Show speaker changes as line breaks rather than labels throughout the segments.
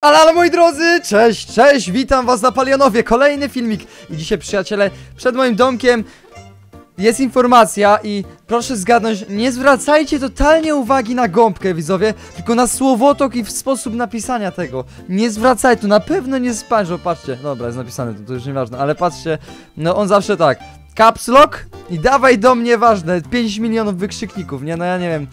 Ale, ale moi drodzy, cześć, cześć, witam was na Palionowie, kolejny filmik. I dzisiaj przyjaciele, przed moim domkiem jest informacja i proszę zgadnąć, nie zwracajcie totalnie uwagi na gąbkę widzowie, tylko na słowotok i w sposób napisania tego, nie zwracaj, to na pewno nie spężą, patrzcie, dobra jest napisane, to, to już nieważne, ale patrzcie, no on zawsze tak, caps lock i dawaj do mnie ważne, 5 milionów wykrzykników, nie, no ja nie wiem,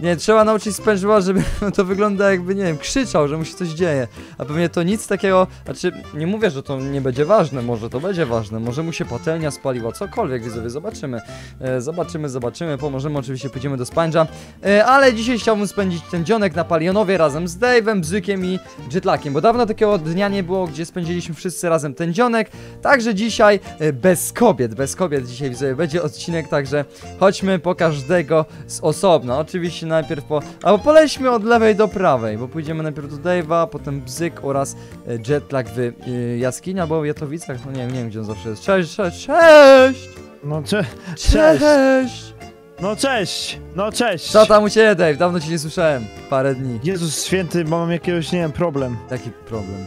nie, trzeba nauczyć spężyła, żeby to wygląda jakby, nie wiem, krzyczał, że mu się coś dzieje. A pewnie to nic takiego, znaczy, nie mówię, że to nie będzie ważne, może to będzie ważne, może mu się patelnia spaliła, cokolwiek, widzowie, zobaczymy. E, zobaczymy, zobaczymy, pomożemy, oczywiście pójdziemy do Sponge'a. E, ale dzisiaj chciałbym spędzić ten dzionek na Palionowie razem z Dave'em, Bzykiem i Jetlackiem, bo dawno takiego dnia nie było, gdzie spędziliśmy wszyscy razem ten dzionek, także dzisiaj e, bez kobiet, bez kobiet dzisiaj, widzowie, będzie odcinek, także chodźmy po każdego z osobna. Oczywiście najpierw po. Albo polećmy od lewej do prawej, bo pójdziemy najpierw do Dave'a, potem Bzyk oraz e, Jetlag w y, jaskini albo w Jatowicach. No nie wiem, nie wiem gdzie on zawsze jest. Cześć, cześć, cześć!
No cze
Cześć!
Cześć. no cześć, no cześć.
Co tam u ciebie, Dave? Dawno cię nie słyszałem. Parę dni.
Jezus święty, bo mam jakiegoś, nie wiem, problem.
Jaki problem?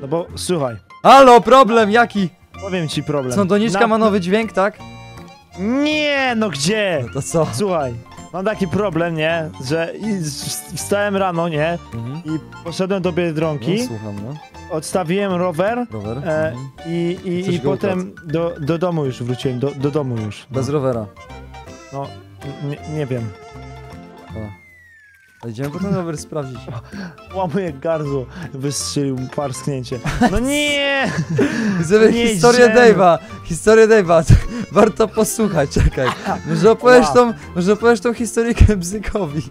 No bo, słuchaj,
Halo, problem, jaki?
powiem ci problem.
Co, doniczka
Na-
ma nowy dźwięk, tak?
Nie, no gdzie?
No to co?
Słuchaj, mam taki problem, nie, że i wstałem rano, nie,
Mhm.
i poszedłem do Biedronki,
No, słucham, no.
odstawiłem rower
Rower?
e,
Mhm.
i, i, i
go
potem do, do domu już wróciłem, do, do domu już.
Bez rowera.
No, nie, nie wiem.
A Idziemy potem rower sprawdzić.
Łamuję gardło, wystrzelił parsknięcie. No nie!
Widzowie,
Nie
historię. Dave'a, historię Dave'a, warto posłuchać, czekaj. Może opowiesz
Wow.
tą, może opowiesz tą Bzykowi.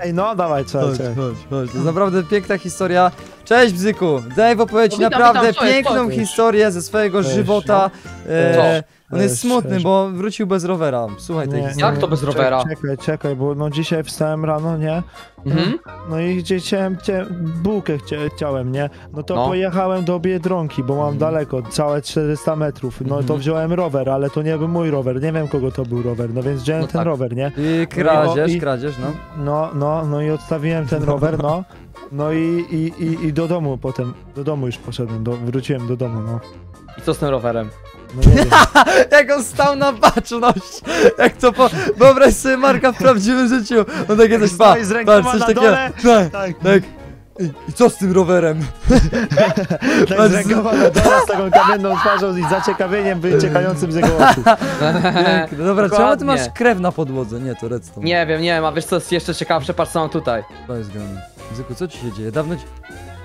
Ej, no dawaj,
Chodź,
czekaj,
chodź,
czekaj.
chodź, to jest naprawdę piękna historia. Cześć Bzyku, Dave opowie ci
No, witam,
naprawdę
witam,
piękną historię ze swojego
Cześć,
żywota. E, on jest smutny, bo wrócił bez rowera. Słuchaj tej
Nie,
historii.
Jak to bez rowera?
Czekaj, czekaj, bo no dzisiaj wstałem rano, nie?
Mhm.
No i gdzie chciałem, chcia, bułkę chcia, chciałem, nie? No to
No.
pojechałem do Biedronki, bo mam
Mhm.
daleko, całe 400 metrów. No to
Mhm.
wziąłem rower, ale to nie był mój rower, nie wiem kogo to był rower, no więc wziąłem
No
ten
tak.
rower, nie?
I kradzież,
i-
kradzież, no.
No, no, no i odstawiłem ten rower, no. No i, i, i, i do domu potem, do domu już poszedłem, do, wróciłem do domu, no.
I co z tym rowerem?
No nie wiem.
Jak on stał na baczność! Jak to po... Wyobraź sobie Marka w prawdziwym życiu! On takie coś, pa,
Stoi z rękoma
patrz, coś
na
takiego,
dole.
tak,
Tak,
tak. I, I co z tym rowerem?
tak z rękoma na dole, z taką kamienną twarzą i zaciekawieniem wyciekającym z jego oczu.
Piękne. Dobra, czemu ty masz krew na podłodze? Nie, to redstone.
Nie wiem, nie wiem, a wiesz co jest jeszcze ciekawsze? Patrz co mam tutaj.
To jest grane. Zyku, co ci się dzieje? Dawno ci...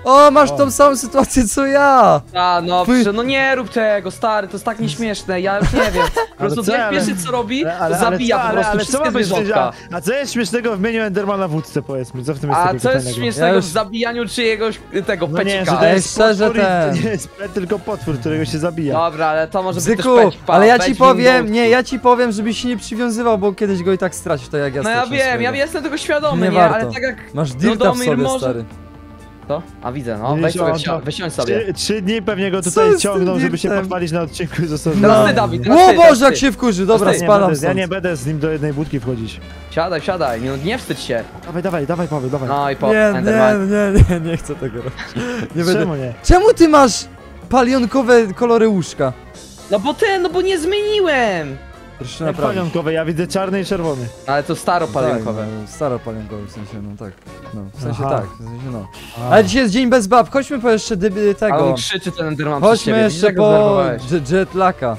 O, masz
O.
tą samą sytuację co ja!
A no,
Wy-
no nie rób tego, stary, to jest tak nieśmieszne, ja już nie wiem. Po prostu
co,
wiesz,
ale-
pierwszy co robi,
Ale, ale,
zabija
ale,
po prostu wszystkie
ma być
zwierzątka.
a, a co jest śmiesznego w menu Endermana w wódce, powiedzmy? Co w tym jest
A
takiego
co jest
fajnego?
śmiesznego
Ja już-
w zabijaniu czyjegoś y, tego
No nie, że
pecika?
to
Ej,
jest
szczerze,
potwór i
ten.
to nie jest pet, tylko potwór, którego się zabija.
Dobra, ale to może być
Zyku,
też pecik, pa,
ale ja ci powiem, nie, ja ci powiem, żebyś się nie przywiązywał, bo kiedyś go i tak stracisz, tak jak ja
No ja
straciłem
wiem, ja
swojego.
jestem tego świadomy,
Nie
nie,
warto.
ale tak jak...
Masz dirta w
Lodomir
sobie,
może-
stary.
To? A widzę, no, weź sobie, wsi- wysiądź sobie.
Trzy, trzy dni pewnie go
Co
tutaj
jest z tym
ciągną, żeby się pochwalić na odcinku i zostawić.
Teraz
No.
ty, Dawid, teraz
O
ty,
Boże,
teraz
jak
ty.
się wkurzy, dobra,
ty.
nie
spalam
będę, ja
stąd.
nie będę z nim do jednej budki wchodzić.
Siadaj, siadaj, nie, nie wstydź się.
Dawaj, dawaj, dawaj Paweł, dawaj.
No i po,
Nie,
Enderman.
nie, nie, nie, nie chcę tego robić. Nie będę.
Czemu nie?
Czemu ty masz palionkowe kolory łóżka?
No bo ten, no bo nie zmieniłem!
Proszę
Jak
naprawdę.
palionkowe, ja widzę czarny i czerwony.
Ale to staro palionkowe.
Tak, no, staro palionkowe w sensie, no tak. No, w sensie
Aha.
tak, w sensie no.
A.
Ale dzisiaj jest dzień bez bab, chodźmy po jeszcze dyby
Ale
tego.
on krzyczy ten Enderman
Chodźmy jeszcze po jetlaka.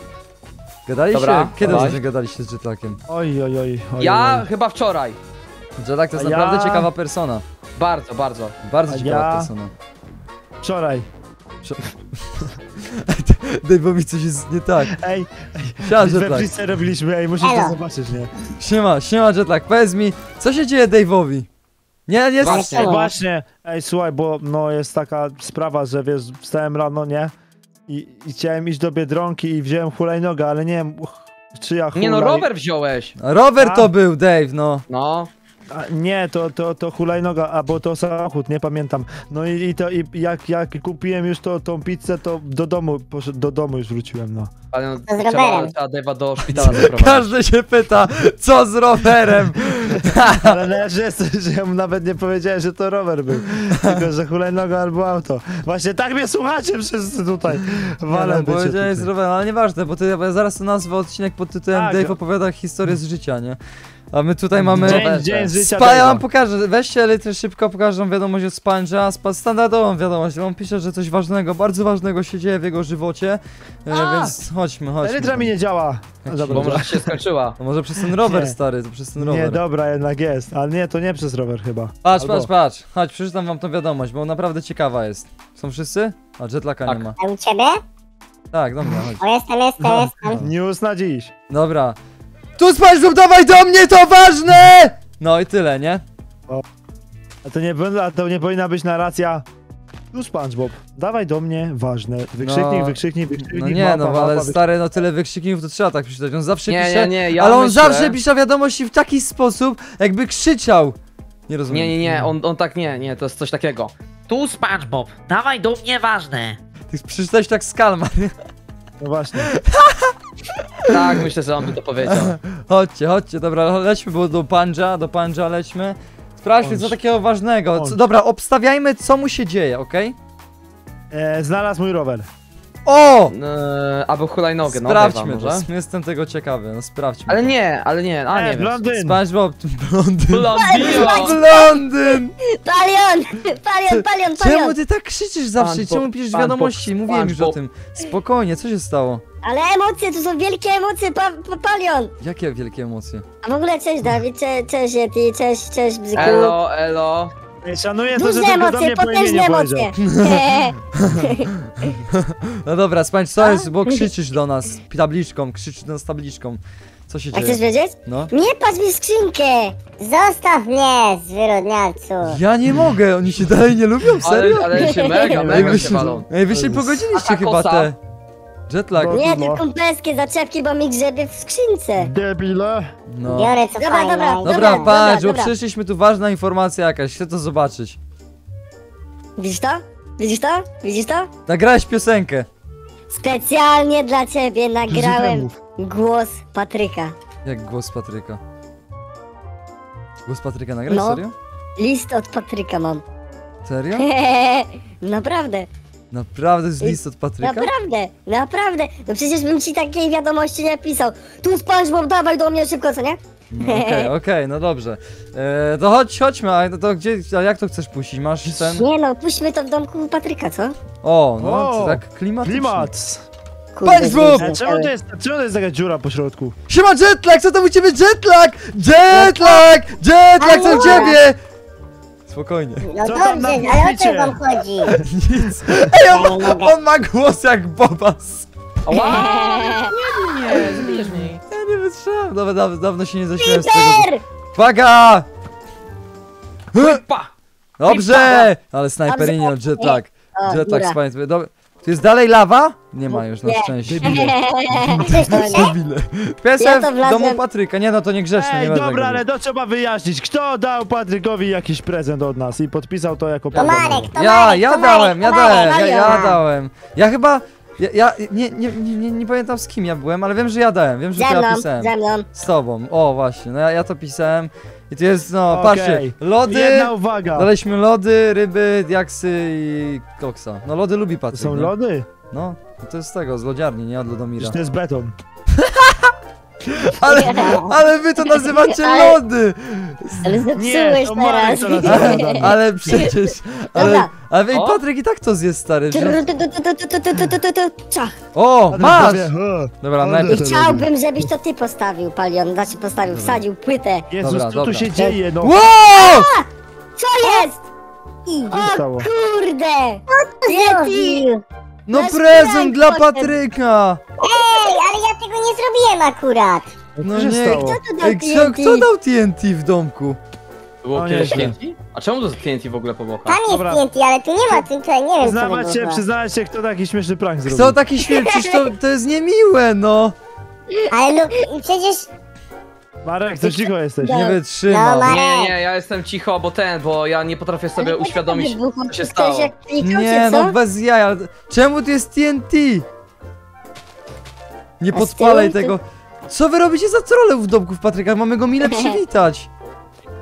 Gadaliście?
Dobra,
Kiedy ostatnio gadaliście z jetlakiem?
Oj, oj, oj, oj.
Ja
oj.
chyba wczoraj.
Jetlak to jest
A ja-
naprawdę ciekawa persona.
Bardzo, bardzo.
Bardzo
A
ciekawa
ja-
persona.
Wczoraj.
Dave'owi coś jest nie tak.
Ej,
Siema
we
jetlak.
Freeze robiliśmy, ej, musisz to zobaczyć, nie?
Siema, siema jetlak. Powiedz mi, co się dzieje Dave'owi? Nie, nie,
Właśnie.
No właśnie, ej, słuchaj, bo no jest taka sprawa, że wiesz, wstałem rano, nie? I, i chciałem iść do Biedronki i wziąłem hulajnogę, ale nie wiem, czy ja
Nie no,
hulaj-
rower wziąłeś.
Rower
A?
to był, Dave, no.
No.
A, nie, to, to, to hulajnoga, albo to samochód, nie pamiętam. No i, i to i jak, jak kupiłem już to, tą pizzę, to do domu, poszedł, do domu już wróciłem, no.
Ale no,
z
trzeba,
rowerem?
trzeba Dave'a do szpitala zaprowadzić.
Każdy się pyta, co z rowerem?
Ale no, że, jest, że ja mu nawet nie powiedziałem, że to rower był. Tylko, że hulajnoga albo auto. Właśnie tak mnie słuchacie wszyscy tutaj. Walę
no, powiedziałeś z rowerem, ale nieważne, bo ty, ja zaraz to nazwę odcinek pod tytułem
Tak.
Dave opowiada historię z życia, nie? A my tutaj mamy...
Dzień, dzień życia
Spa, ja wam pokażę, weźcie elitry szybko, pokażę wam wiadomość od Sponge'a, Spa, standardową wiadomość, on pisze, że coś ważnego, bardzo ważnego się dzieje w jego żywocie, e,
A!
więc chodźmy, chodźmy.
Elytra mi nie działa. No, dobra,
Bo może się skończyła.
To może przez ten rower,
Nie.
stary, to przez ten
Nie,
rower.
dobra, jednak jest. Ale nie, to nie przez rower chyba.
Patrz,
Albo-
patrz, patrz, chodź, przeczytam wam tą wiadomość, bo naprawdę ciekawa jest. Są wszyscy? A jetlaka
Tak.
nie ma.
A u ciebie?
Tak, dobra, chodź.
O, jestem, jestem, jestem.
News na dziś.
Dobra. Tu SpongeBob, dawaj do mnie, to ważne! No i tyle, nie?
A to nie, powinna- a to nie powinna być narracja. Tu SpongeBob, dawaj do mnie, ważne. Wykrzyknik,
No.
wykrzyknik, wykrzyknik.
No nie,
mapa,
no
mapa,
ale
wyk-
stary, no tyle wykrzykników to trzeba tak przeczytać. On zawsze
Nie,
pisze,
nie, nie, ja
ale on
myślę...
zawsze pisze wiadomości w taki sposób, jakby krzyczał. Nie rozumiem.
Nie, nie, nie, on, on tak nie, nie, to jest coś takiego.
Tu SpongeBob, dawaj do mnie ważne.
Ty przeczytałeś tak z kalma.
No właśnie.
Tak, myślę, że on by to powiedział.
chodźcie, chodźcie, dobra, lećmy bo do Panja, do Panja lećmy. Sprawdźmy, co takiego ważnego. Co, dobra, obstawiajmy, co mu się dzieje, okej?
E, znalazł mój rower.
O!
Eee, albo hulajnogę, no
Sprawdźmy to,
może.
jestem tego ciekawy, no sprawdźmy.
Ale nie, ale nie, a
E,
nie wiem.
blondyn.
SpongeBob, blondyn.
Blondino!
Blondyn!
Palion! Palion, palion,
Czemu
palion!
ty tak krzyczysz zawsze?
SpongeBob,
Czemu piszesz wiadomości? Mówiłem już o tym. Spokojnie, co się stało?
Ale emocje, to są wielkie emocje, pa, pa, palion!
Jakie wielkie emocje?
A w ogóle cześć Dawid, cze, cześć Yeti, cześć, cześć Bzyku.
Elo, elo.
Szanuję to, że
Duże
tylko do
emocje,
mnie po imieniu
potężne
powiedział.
emocje.
No dobra, Sponge, co jest, bo krzyczysz do nas tabliczką, krzyczysz do nas tabliczką. Co się
A chcesz
dzieje?
wiedzieć?
No.
Nie patrz mi w skrzynkę! Zostaw mnie, zwyrodnialcu!
Ja nie mogę, oni się dalej nie lubią,
Ale,
serio?
ale się mega, mega
wy
się
się,
walą.
ej, wy się pogodziliście chyba te. Jetlag.
Nie, te kumpelskie zaczepki, bo mi grzebie w skrzynce.
Debile.
No.
Biorę co
Dobra,
fajne.
dobra,
Dobra,
dobra,
patrz, bo
dobra.
przyszliśmy tu ważna informacja jakaś, chcę to zobaczyć.
Widzisz to? Widzisz to? Widzisz to?
Nagrałeś piosenkę.
Specjalnie dla ciebie nagrałem głos Patryka.
Jak głos Patryka. Głos Patryka nagrać?
No.
Serio?
List od Patryka mam.
Serio?
Naprawdę,
Naprawdę jest list od Patryka?
naprawdę, naprawdę. No przecież bym ci takiej wiadomości nie pisał. Tu SpongeBob, dawaj do mnie szybko, co nie?
No, Okej, okej, no dobrze. E, to chodź, chodźmy, a to, to gdzie, a jak to chcesz puścić? Masz ten?
Nie no, puśćmy to w domku Patryka, co?
O, no,
O,
to tak klimatycznie.
Klimat.
SpongeBob!
E, czemu to, jest, czemu to jest taka dziura po środku?
Siema jetlag, co to u ciebie jetlag? Jetlag! Jetlag, co u ciebie? Spokojnie.
No
Co tam
dobrze,
na
ale o
picie?
co wam chodzi?
Nic. Ej, on, ma- on ma głos jak Bobas.
Nie, zabijesz mnie.
Ja nie wytrzymałem. Dobra, dawno, dawno się nie zaśmiałem z tego. Uwaga!
Pa!
Dobrze! Ale snajper nie no, jetlag.
O,
Jetlag
góra.
spajny. Dobra. Jest dalej lawa? Nie ma już na szczęście. Debile. Piesem
Ja to
w
wlazłem-
domu Patryka. Nie no, to nie grzeszne, nie
Ej,
będę
dobra,
tego
ale to trzeba wyjaśnić. Kto dał Patrykowi jakiś prezent od nas i podpisał to jako
To Marek,
prawdę?
to
Ja,
Marek,
ja
to
dałem, ja
Marek,
dałem, ja,
Marek,
ja dałem. Ja chyba... Ja, ja nie, nie, nie, nie, nie pamiętam z kim ja byłem, ale wiem, że ja dałem. Wiem, że to
Ze
ja
mną,
pisałem.
ze mną.
Z tobą. O, właśnie. No ja, ja to pisałem. I tu jest, no,
Okej.
patrzcie. Lody.
Jedna uwaga.
Daliśmy lody, ryby, diaksy i koksa. No lody lubi
To
Patryk,
są
nie?
lody?
No, no to jest z tego, z lodziarni, nie od Lodomira.
Przecież to jest beton.
Ale, ale wy to nazywacie lody!
Ale zepsułeś
to
teraz.
To
Ale, przecież... Ale,
Dobra.
ale. Patryk i tak to zje, stary. O, masz! Dobra,
I
chciałbym, żebyś to ty postawił, Palion. Znaczy postawił, wsadził płytę.
Jezus, co tu się dzieje, no?
Wow!
Co jest?
I... Kurde! Co
ty zrobił?
No prezent dla
potem.
Patryka!
Ej, ale ja tego nie zrobiłem akurat.
No nie.
stało?
Kto tu dał
Ej, kto,
TNT?
kto dał TNT w domku?
To było
O,
kiedyś
nieźle.
TNT? A czemu to jest TNT w ogóle po bokach?
Tam jest
Dobra.
TNT, ale tu nie ma tutaj, nie wiem co
Przyznawać
to
się,
było.
przyznawać się, kto taki śmieszny prank zrobił.
Kto taki śmierć? Przecież to, to jest niemiłe, no!
Ale no, przecież...
Marek, to cicho jesteś.
Nie
No,
wytrzymam.
Marek.
Nie, nie, ja jestem cicho, bo ten, bo ja nie potrafię sobie
Ale
uświadomić,
to
co się stało.
Nie, no
co?
bez jaj, ale czemu tu jest TNT? Nie
A z
podpalaj
tyłu
tego. Co wy robicie za trole w domku w Patryka? Mamy go mile przywitać.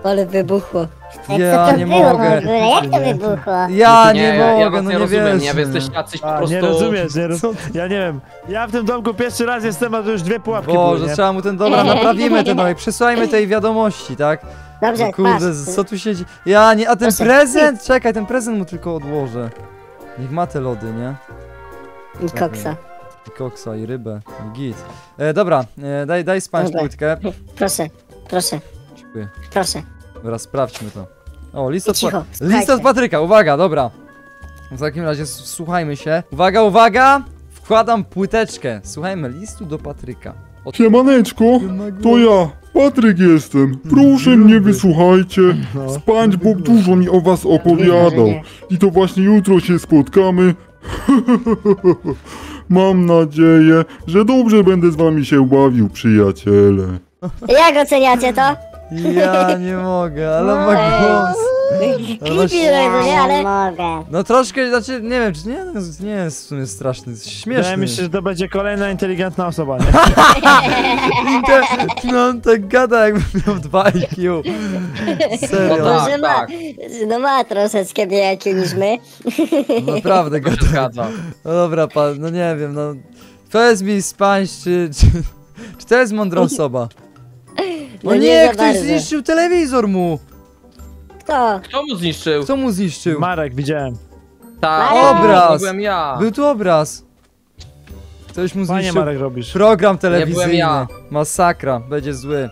Ale wybuchło. Jak
Ja
to
nie
było
mogę.
ogóle? Jak to wybuchło?
Ja nie,
ja, ja
mogę,
was
no
nie
nie
rozumiem, nie, wy jesteście jacyś po
A,
prostu...
nie rozumiesz, nie Ja nie wiem. Ja w tym domku pierwszy raz jestem, a to już dwie pułapki
Boże,
były, nie?
trzeba mu ten, dobra, naprawimy ten domek, przesłajmy tej wiadomości, tak?
Dobrze,
No kurde,
patrz.
co tu się dzieje? Ja nie, a ten
Proszę.
prezent? Czekaj, ten prezent mu tylko odłożę. Niech ma te lody, nie?
I koksa.
I koksa, i rybę, i git. E, dobra, e, daj, daj spać
Dobra.
płytkę.
Proszę, proszę,
Dziękuję.
proszę.
Dobra, sprawdźmy to. O, list od,
Cicho,
pa- list od Patryka, uwaga, dobra. W takim razie s- słuchajmy się. Uwaga, uwaga! Wkładam płyteczkę. Słuchajmy listu do Patryka. Od...
Siemaneczko, to ja, Patryk jestem. Proszę mnie wysłuchajcie.
No.
SpongeBob dużo mi o was opowiadał. I to właśnie jutro się spotkamy. Mam nadzieję, że dobrze będę z wami się bawił, przyjaciele.
Jak oceniacie to?
Ja nie mogę, ale ma głos.
Creepy
właśnie-
nie? Ale
mogę.
No troszkę, znaczy, nie wiem, czy nie, no, nie jest w sumie straszny, jest
Wydaje
śmieszny.
mi się, że to będzie kolejna inteligentna osoba, nie?
Inte- No on tak gada jakby miał 2 IQ.
No
Serio,
tak,
Może ma.
tak,
no ma troszeczkę mniej IQ niż my.
naprawdę gada.
zgadza.
No dobra, pan, no nie wiem, no. Powiedz mi, Spańś, czy, czy, czy to jest mądra osoba?
No
O
nie
nie,
za
ktoś
bardzo.
zniszczył telewizor mu!
Kto?
Kto mu zniszczył?
Kto mu zniszczył?
Marek, widziałem.
Tak,
Obraz.
byłem ja.
Był tu obraz. Ktoś mu
Fajnie,
zniszczył
Marek, robisz.
program
byłem
telewizyjny.
ja.
Masakra, będzie zły.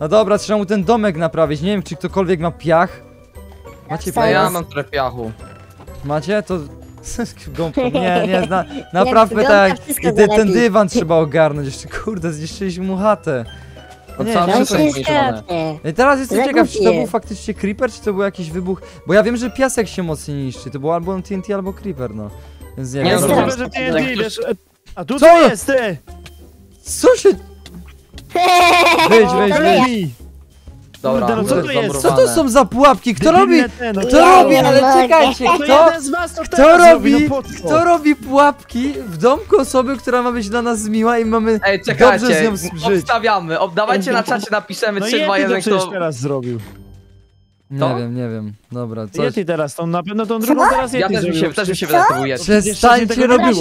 No dobra, trzeba mu ten domek naprawić. Nie wiem, czy ktokolwiek ma piach. Macie
No
Ja
ja
piach?
mam trochę piachu.
Macie? To... Gąbką. Nie, nie, na, naprawmy
wygląda,
tak.
wszystko
I te, ten
zalepi.
dywan trzeba ogarnąć. Jeszcze kurde, zniszczyliśmy mu chatę.
No
Nie,
całe
no
No
wszystko
się
jest zniszczone.
skapnie.
I teraz jestem ciekaw, czy to był faktycznie creeper, czy to był jakiś wybuch. Bo ja wiem, że piasek się mocniej niszczy. To był albo TNT, albo creeper, no. Więc nie,
Nie,
wiem.
no
że TNT,
Jak ktoś-
wiesz... A tu
Co?
co jest, ty?
Co się. Wejdź, wejdź,
To nie
wejdź.
Dobra,
Kurde, no co to jest?
Co to są za pułapki? Kto robi.
Debilne te, no.
Kto
Ja
robi,
nie
ale
mogę.
czekajcie,
To
kto,
jeden z was to
kto robi,
no co?
kto robi pułapki w domku osoby, która ma być dla nas miła i mamy
Ej,
dobrze z
czekajcie,
nią żyć?
obstawiamy. Ob, dawajcie na czacie napiszemy
No
3, 2,
Yeti to
1,
przecież
kto...
teraz zrobił.
Nie
To?
wiem, nie wiem. Dobra, coś.
Yeti teraz, tą na pewno tą drugą teraz Yeti
Ja też mi się, też mi się wydaje, to był Yeti.
Przestańcie
nie
robić.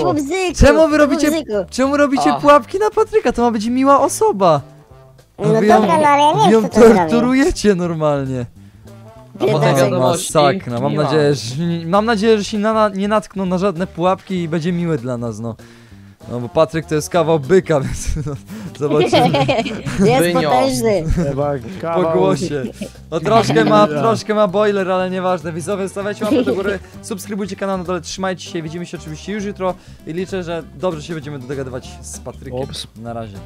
Czemu wy robicie-. Czemu robicie pułapki na Patryka? To ma być miła osoba.
No
wy ją,
dobra, no ale ja
wy
nie
ją
wiem, co to zrobię.
torturujecie normalnie.
A potem wiadomości.
Masakra. Mam
miła.
nadzieję, że, mam nadzieję, że się na, na, nie natkną na żadne pułapki i będzie miły dla nas, no. No bo Patryk to jest kawał byka, więc no, zobaczymy
Jest potężny.
Chyba
po
kawał.
głosie. No troszkę ma, troszkę ma boiler, ale nieważne. Widzowie, stawiajcie łapę do góry, subskrybujcie kanał na dole, trzymajcie się, widzimy się oczywiście już jutro i liczę, że dobrze się będziemy dogadywać z Patrykiem.
Ops.
Na razie.